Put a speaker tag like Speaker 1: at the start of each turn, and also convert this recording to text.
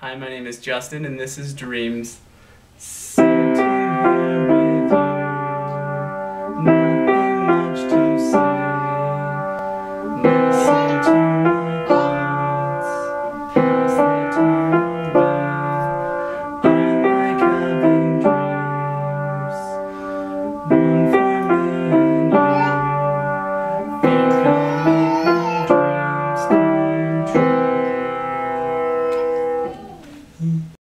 Speaker 1: Hi, my name is Justin, and this is Dreams.